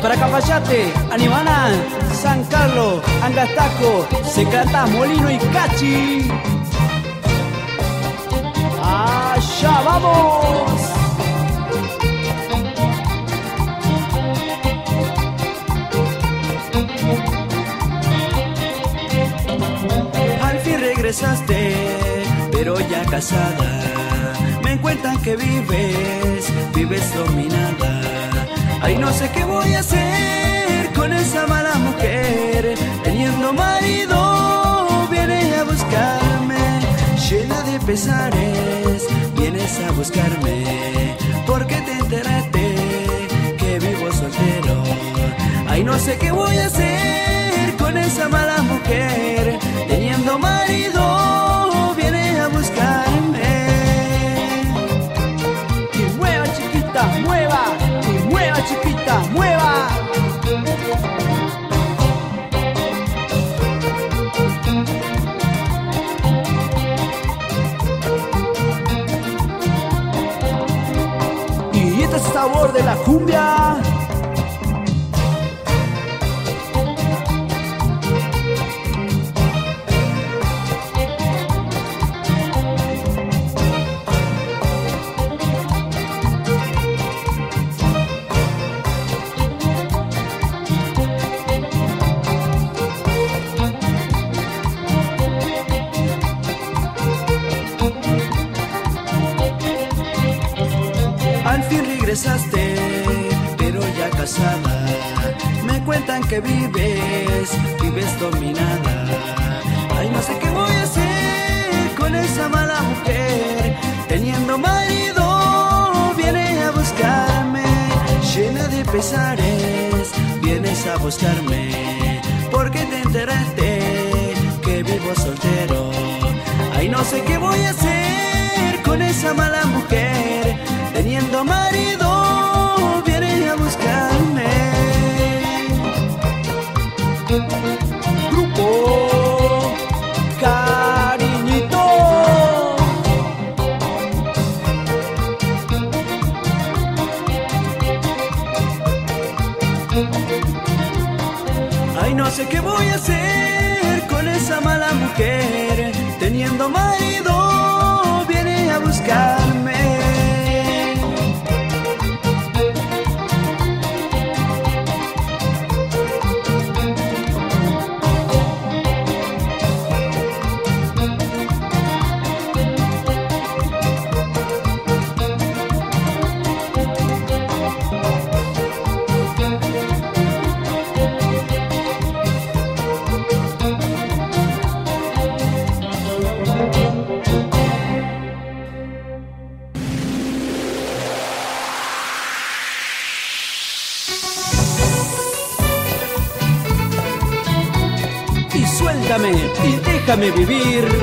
para Capayate, Animaná, San Carlos, Angastaco, Secatá, Molino y Cachi. ¡Allá vamos! Al fin regresaste, pero ya casada. Me cuentan que vives, vives dominada. Ay, no sé qué voy a hacer con esa mala mujer. Teniendo marido, viene a buscarme. Llena de pesares, vienes a buscarme. Porque te enteraste que vivo soltero. Ay, no sé qué voy a hacer con esa mala mujer. Teniendo marido, viene a buscarme. Marido, viene a buscarme. Grupo Cariñito. Ay, no sé qué voy a hacer con esa mala mujer. Teniendo marido, déjame vivir.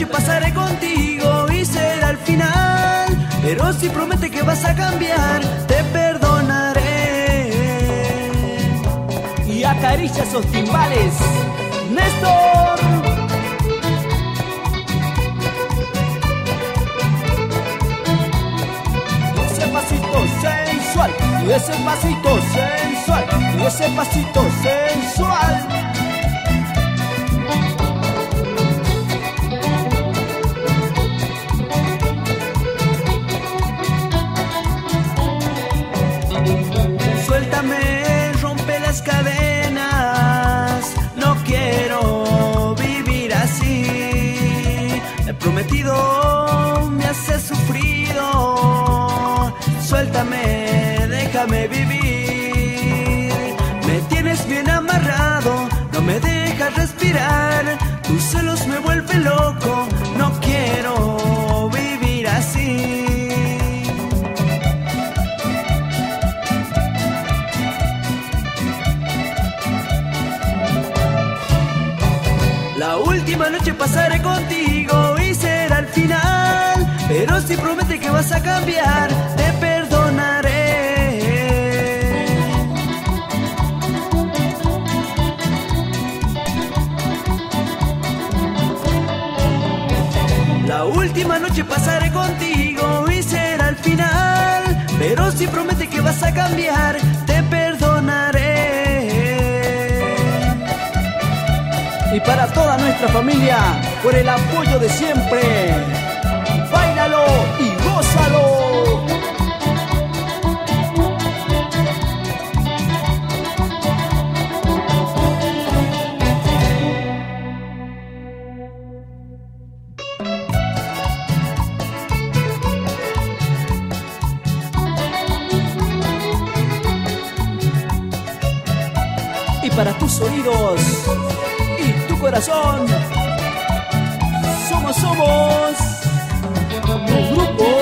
Noche pasaré contigo y será el final. Pero si promete que vas a cambiar, te perdonaré. Y acaricia esos timbales. Néstor. Y ese pasito sensual. Y ese pasito sensual. Y ese pasito sensual. Vivir. Me tienes bien amarrado, no me dejas respirar. Tus celos me vuelven loco, no quiero vivir así. La última noche pasaré contigo y será el final. Pero si prometes que vas a cambiar, te noche pasaré contigo y será el final. Pero si prometes que vas a cambiar, te perdonaré. Y para toda nuestra familia, por el apoyo de siempre. Tus oídos y tu corazón, somos, somos tu grupo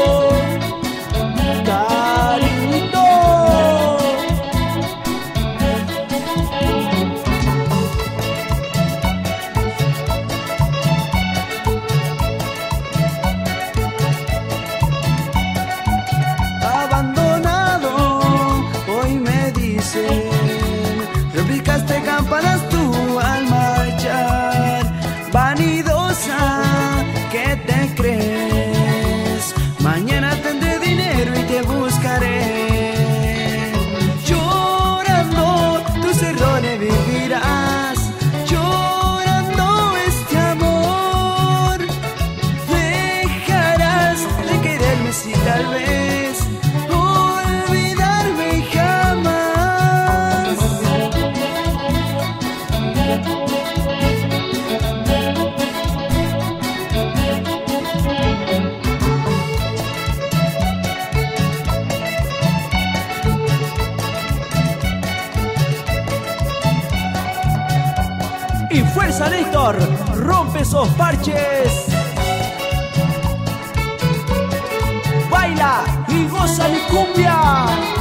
Baila y goza mi cumbia.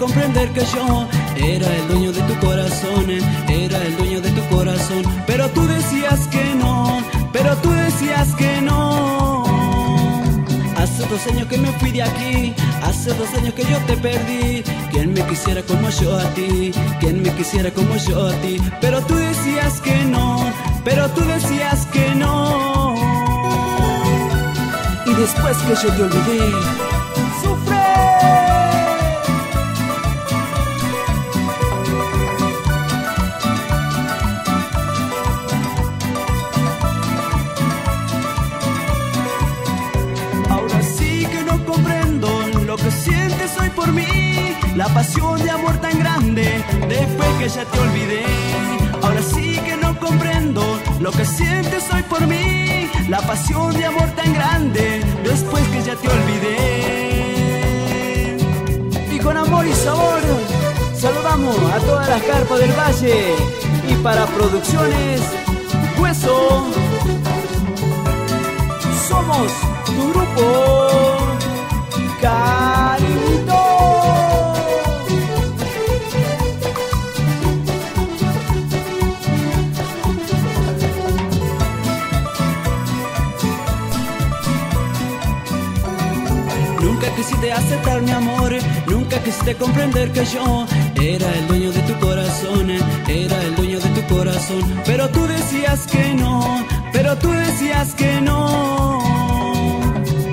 Comprender que yo era el dueño de tu corazón, era el dueño de tu corazón, pero tú decías que no, pero tú decías que no. Hace dos años que me fui de aquí, hace dos años que yo te perdí. Quien me quisiera como yo a ti, quien me quisiera como yo a ti, pero tú decías que no, pero tú decías que no. Y después que yo te olvidé, pasión de amor tan grande después que ya te olvidé. Ahora sí que no comprendo lo que sientes hoy por mí, la pasión de amor tan grande después que ya te olvidé. Y con amor y sabor saludamos a todas las carpas del valle y para producciones Hueso somos tu grupo. Quisiste aceptar mi amor, nunca quisiste comprender que yo era el dueño de tu corazón, era el dueño de tu corazón. Pero tú decías que no, pero tú decías que no.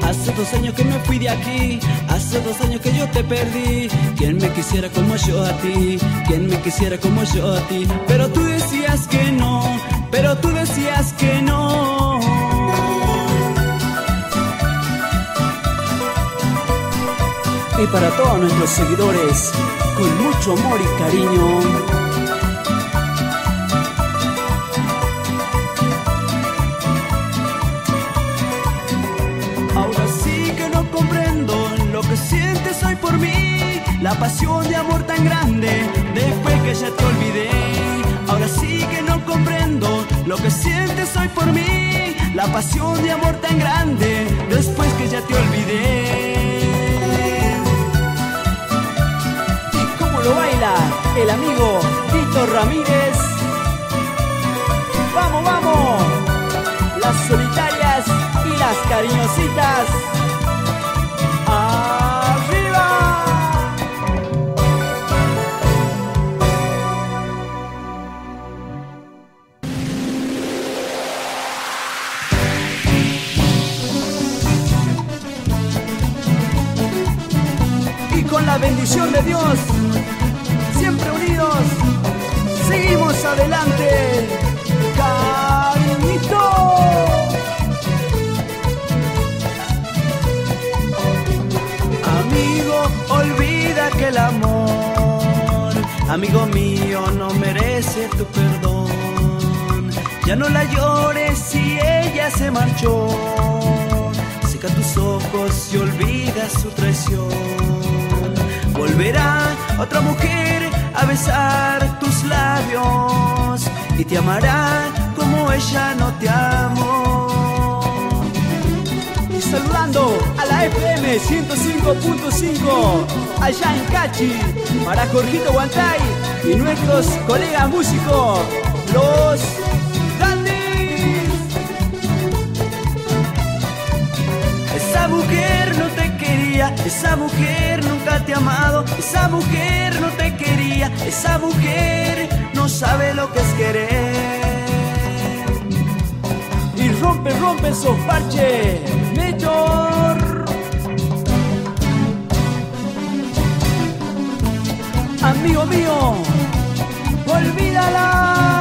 Hace dos años que me fui de aquí, hace dos años que yo te perdí. Quien me quisiera como yo a ti, quien me quisiera como yo a ti. Pero tú decías que no, pero tú decías que no. Y para todos nuestros seguidores, con mucho amor y cariño. Ahora sí que no comprendo lo que sientes hoy por mí, la pasión de amor tan grande después que ya te olvidé. Ahora sí que no comprendo lo que sientes hoy por mí, la pasión de amor tan grande después que ya te olvidé. El amigo Tito Ramírez. Vamos, vamos, las solitarias y las cariñositas. ¡Arriba! Y con la bendición de Dios adelante, cariñito. Amigo, olvida que el amor, amigo mío, no merece tu perdón. Ya no la llores si ella se marchó. Seca tus ojos y olvida su traición. Volverá otra mujer a besar labios y te amará como ella no te amó. Y saludando a la FM 105.5 allá en Cachi para Jorgito Guantay y nuestros colegas músicos, los esa mujer nunca te ha amado, esa mujer no te quería, esa mujer no sabe lo que es querer. Y rompe, rompe esos parches, Mayor. Amigo mío, olvídala.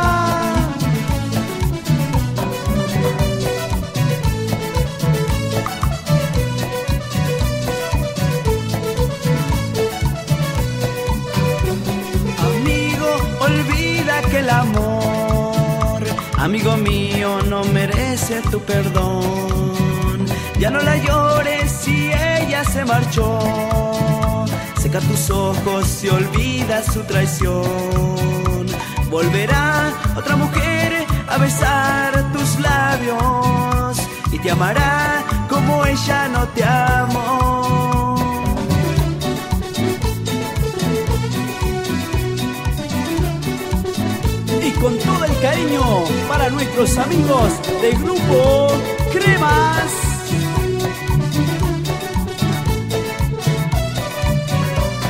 Amigo mío, no merece tu perdón. Ya no la llores si ella se marchó. Seca tus ojos y olvida su traición. Volverá otra mujer a besar tus labios y te amará como ella no te amó. Con todo el cariño para nuestros amigos del grupo Cremas.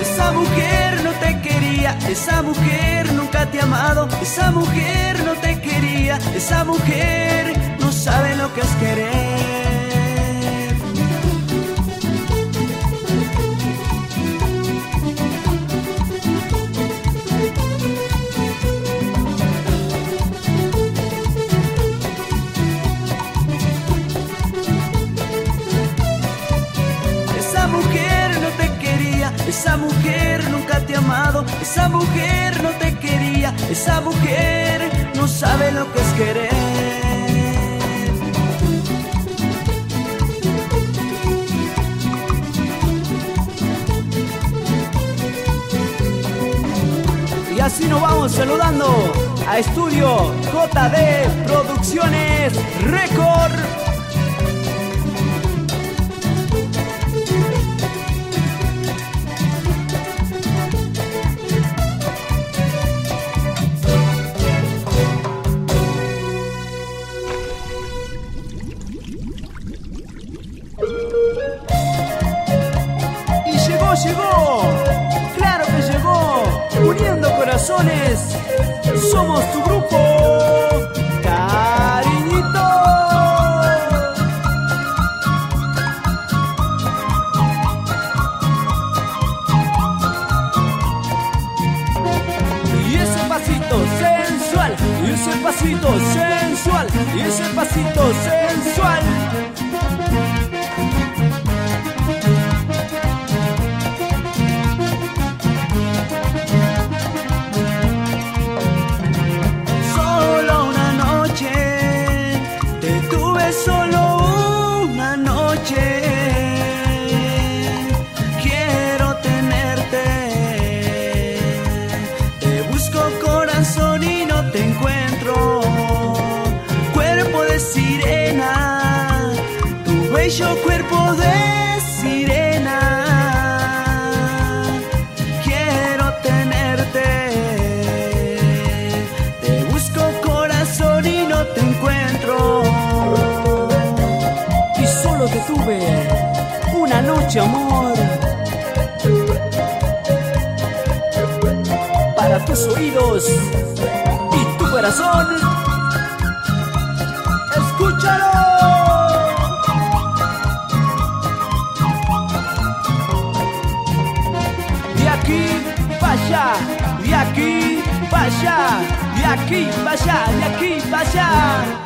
Esa mujer no te quería, esa mujer nunca te ha amado, esa mujer no te quería, esa mujer no sabe lo que es querer. Nunca te ha amado, esa mujer no te quería, esa mujer no sabe lo que es querer. Y así nos vamos saludando a Estudio JD Producciones Record. Pasito sensual, y ese pasito sensual. Tuve una noche, amor. Para tus oídos y tu corazón. Escúchalo. de aquí para allá, de aquí para allá, de aquí para allá.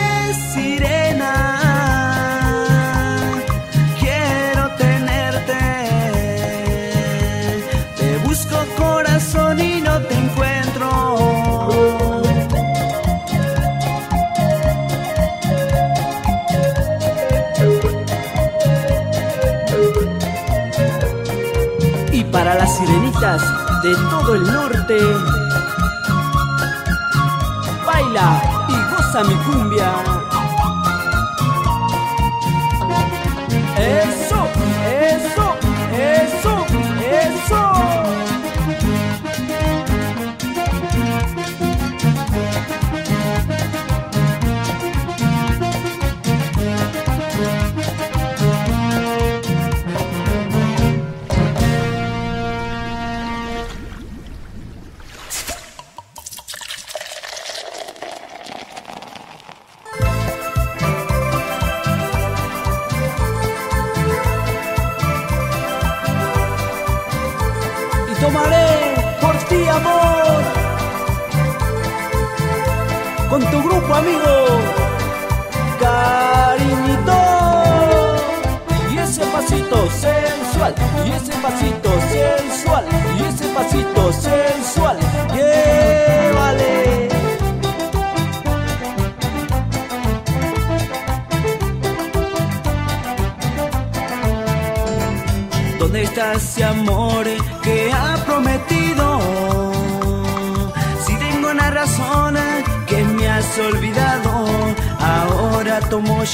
de todo el norte, baila a mi cumbia.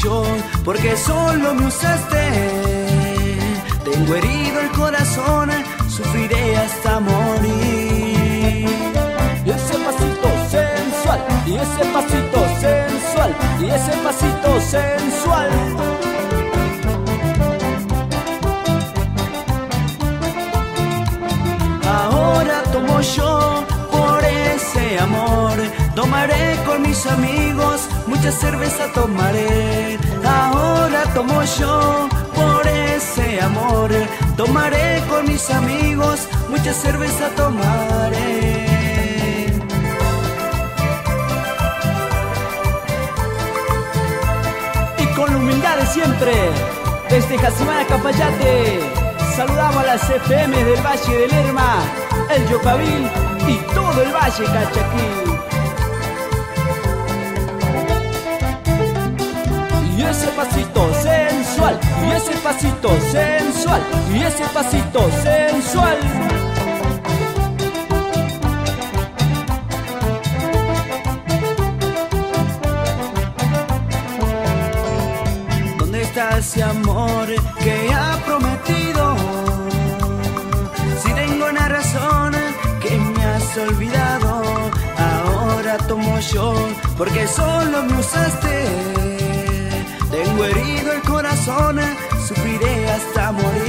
Yo porque solo me usaste. Tengo herido el corazón, sufriré hasta morir. Y ese pasito sensual, y ese pasito sensual, y ese pasito sensual. Ahora tomo yo por ese amor. Tomaré con mis amigos, mucha cerveza tomaré. Ahora tomo yo por ese amor. Tomaré con mis amigos, mucha cerveza tomaré. Y con humildad de siempre, desde Jacimana Capayate, saludamos a las FM del Valle del Lerma, el Yocabil y todo el Valle Cachaquí. Ese pasito sensual, y ese pasito sensual, y ese pasito sensual. ¿Dónde está ese amor que ha prometido? Si tengo una razón que me has olvidado, ahora tomo yo porque solo me usaste. Tengo herido el corazón, sufriré hasta morir.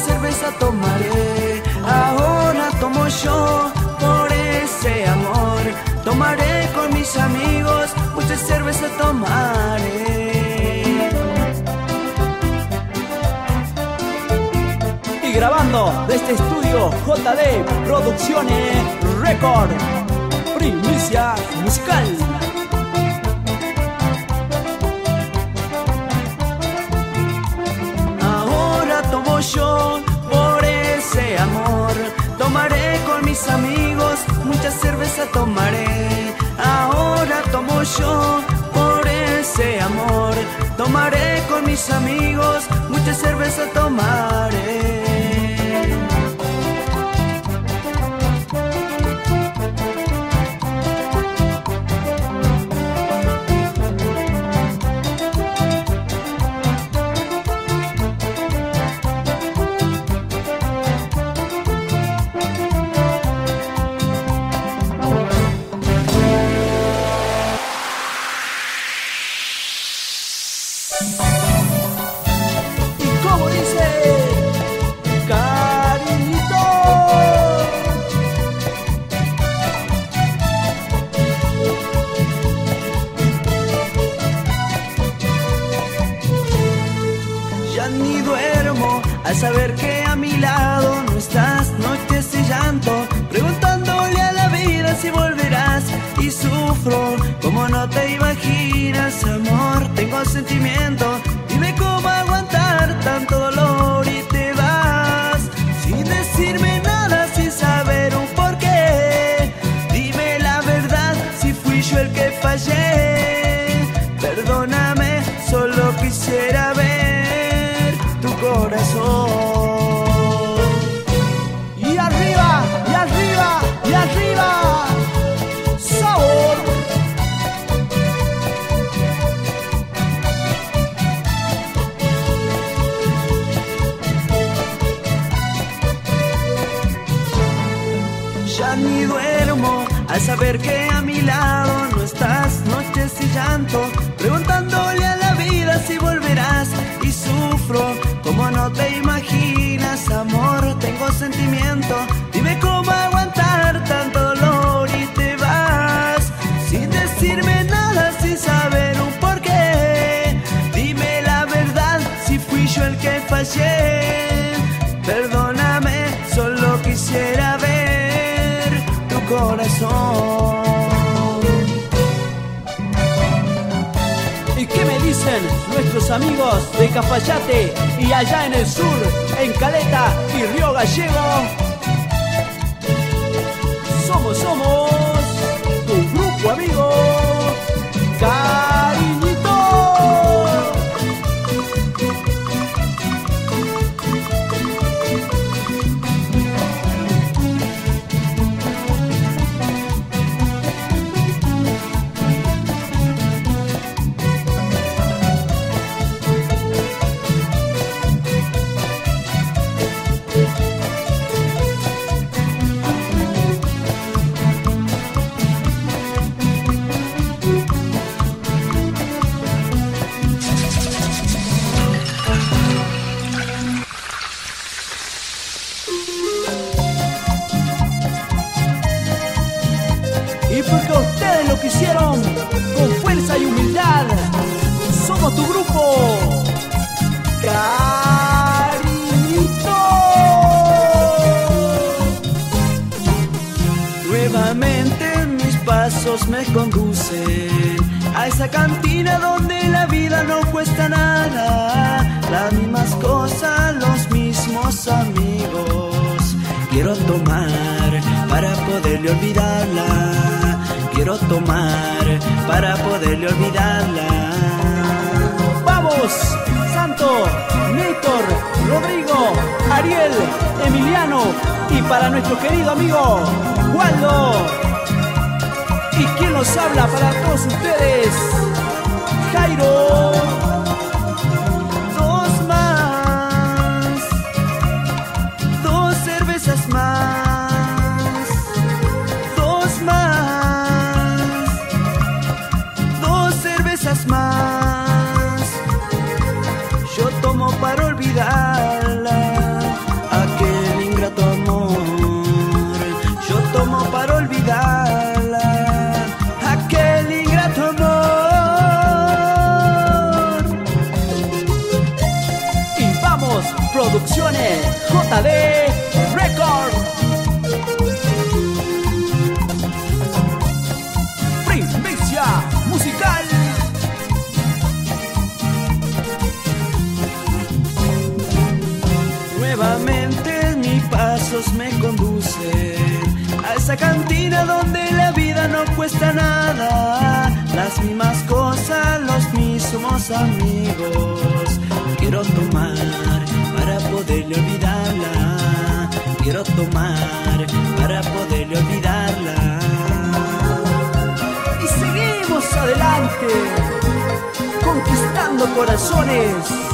Cerveza tomaré. Ahora tomo yo por ese amor. Tomaré con mis amigos, mucha cerveza tomaré. Y grabando de este estudio JD Producciones Record, primicia musical. Yo por ese amor. Tomaré con mis amigos, mucha cerveza tomaré. Ahora tomo yo por ese amor. Tomaré con mis amigos, mucha cerveza tomaré. Ni duermo. Al saber que a mi lado no estás, noches de llanto, preguntándole a la vida si volverás. Y sufro como no te imaginas, amor, tengo sentimiento, dime cómo aguantar tanto dolor que a mi lado no estás, noches y llanto, preguntándole a la vida si volverás. Y sufro como no te imaginas, amor, tengo sentimiento, dime cómo aguantar amigos de Cafayate y allá en el sur, en Caleta y Río Gallego? Somos, somos quisieron con fuerza y humildad, somos tu grupo. Cariñito. Nuevamente mis pasos me conducen a esa cantina donde la vida no cuesta nada. Las mismas cosas, los mismos amigos. Quiero tomar para poderle olvidarla. Quiero tomar para poderle olvidarla. Vamos, Santo, Néstor, Rodrigo, Ariel, Emiliano y para nuestro querido amigo Waldo. ¿Y quién nos habla para todos ustedes? Jairo. Tomo para olvidarla, cuesta nada. Las mismas cosas, los mismos amigos. Quiero tomar para poderle olvidarla. Quiero tomar para poderle olvidarla. Y seguimos adelante, conquistando corazones.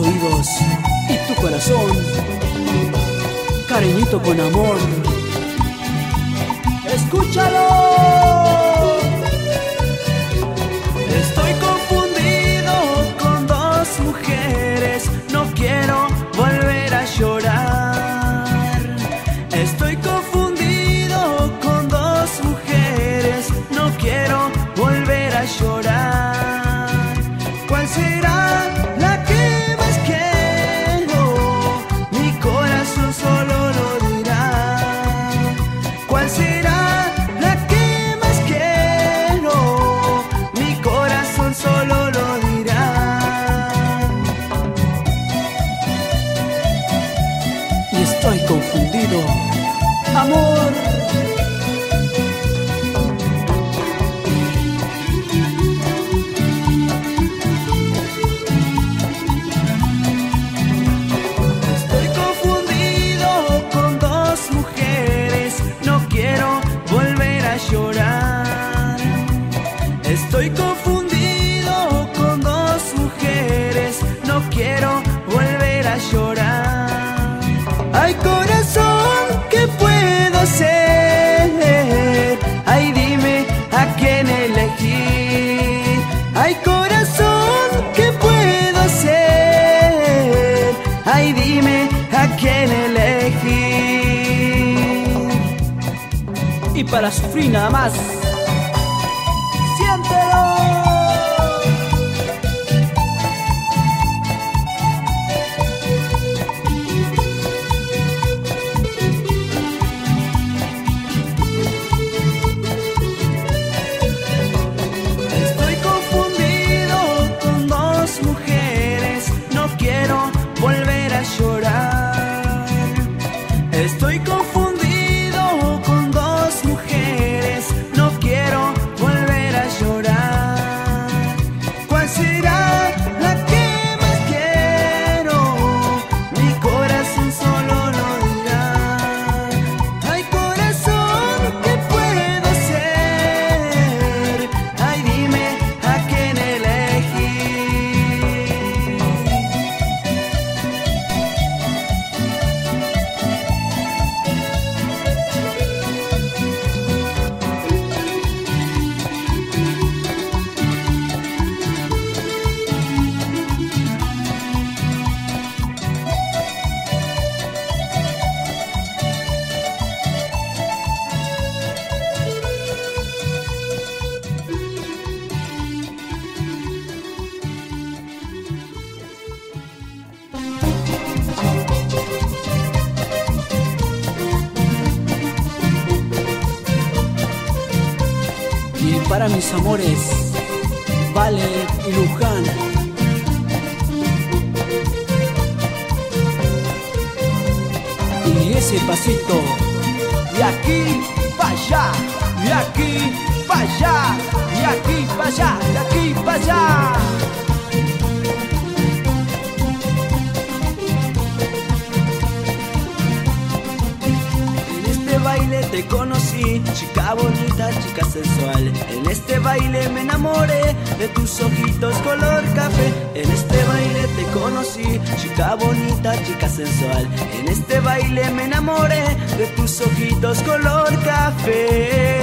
oídos y tu corazón. Cariñito con amor. Escúchalo. querido, amor sufrí nada más. para mis amores, Vale y Luján. Y ese pasito, de aquí para allá, de aquí para allá, de aquí para allá, de aquí para allá. te conocí, chica bonita, chica sensual. En este baile me enamoré de tus ojitos color café. En este baile te conocí, chica bonita, chica sensual. En este baile me enamoré de tus ojitos color café.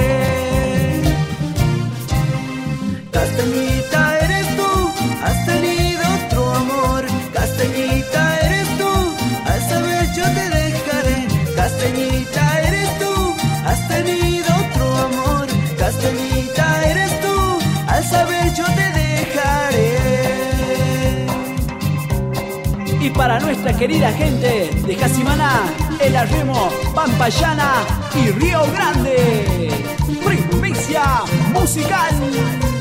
Y para nuestra querida gente de Casimana, El Arremo, Pampayana y Río Grande. Primicia musical.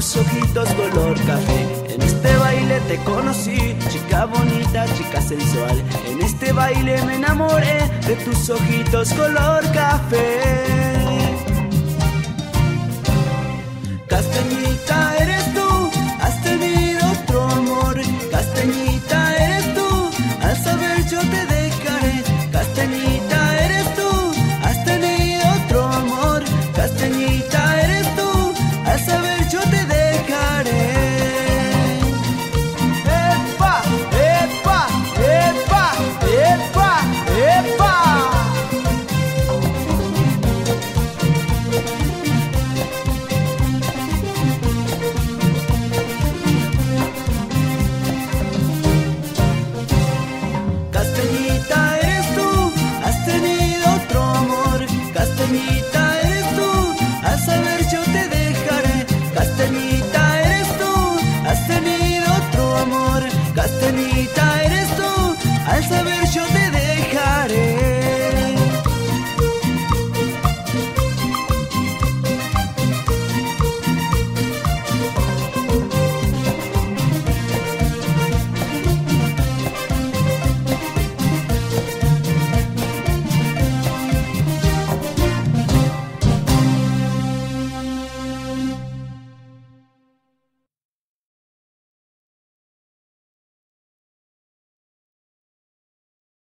Ojitos color café. En este baile te conocí, chica bonita, chica sensual. En este baile me enamoré de tus ojitos color café.